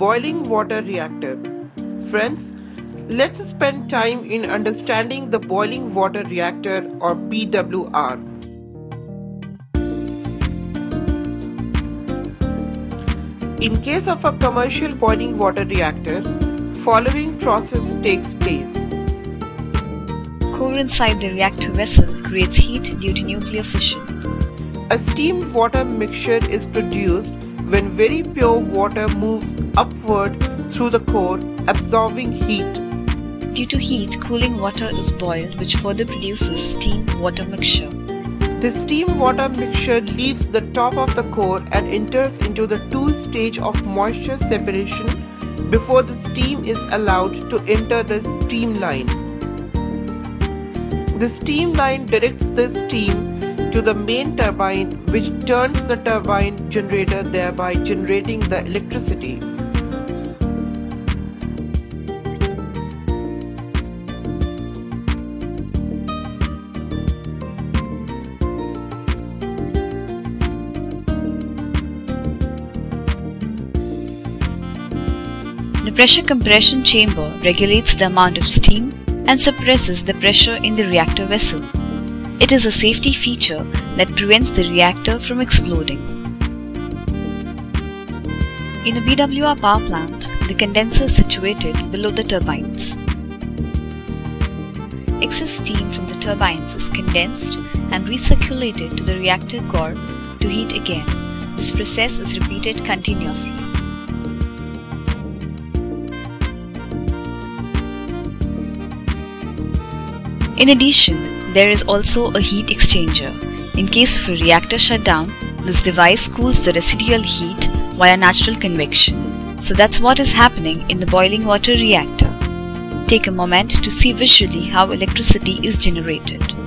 boiling water reactor. Friends, let's spend time in understanding the boiling water reactor or BWR. In case of a commercial boiling water reactor, following process takes place. Core inside the reactor vessel creates heat due to nuclear fission. A steam water mixture is produced when very pure water moves upward through the core, absorbing heat. Due to heat, cooling water is boiled which further produces steam water mixture. The steam water mixture leaves the top of the core and enters into the two stage of moisture separation before the steam is allowed to enter the steam line. The steam line directs the steam to the main turbine which turns the turbine generator thereby generating the electricity. The pressure compression chamber regulates the amount of steam and suppresses the pressure in the reactor vessel. It is a safety feature that prevents the reactor from exploding. In a BWR power plant, the condenser is situated below the turbines. Excess steam from the turbines is condensed and recirculated to the reactor core to heat again. This process is repeated continuously. In addition, there is also a heat exchanger. In case of a reactor shutdown, this device cools the residual heat via natural convection. So that's what is happening in the boiling water reactor. Take a moment to see visually how electricity is generated.